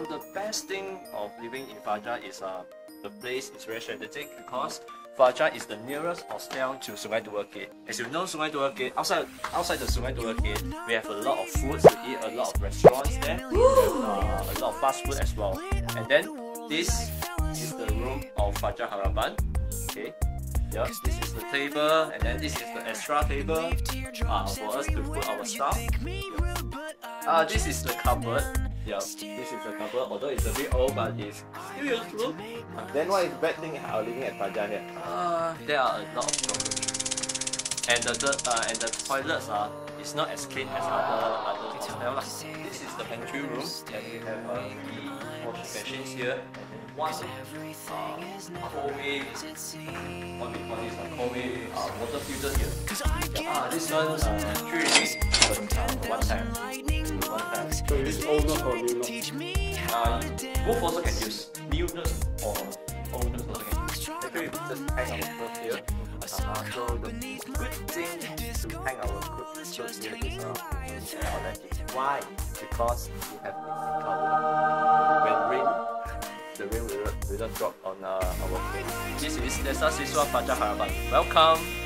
Um, the best thing of living in Fajar is uh, the place is very strategic because Fajar is the nearest hostel to Sungai Dua Gate. As you know, Sungai Dua Gate, outside outside the Sungai Dua Gate, we have a lot of food to eat, a lot of restaurants there, uh, a lot of fast food as well. And then this is the Fajar Harapan. Okay. Yeah, this is the table, and then this is the extra table uh, for us to put our stuff. Yeah. Uh, this is the cupboard. Yeah, this is the cupboard, although it's a bit old, but it's still useful. Then what is the bad thing about living at Fajar here? Uh, there are a lot of problems. And the dirt, uh, and the toilets are it's not as clean as other other hostel lah. This is the pantry room, and we have machines here, one uh, Coway, what we call this uh, Coway uh, water filter here. Ah, this one uh, three but uh, one time, one time. So it's old note or new note? Uh, both also can use newness or oldness also can use. Maybe we just hang our clothes here. Uh, so the good thing to hang our clothes here is uh. Why? Because we have this will, not drop on uh, our clothes. This is Desa Siswa Fajar Harapan. Welcome.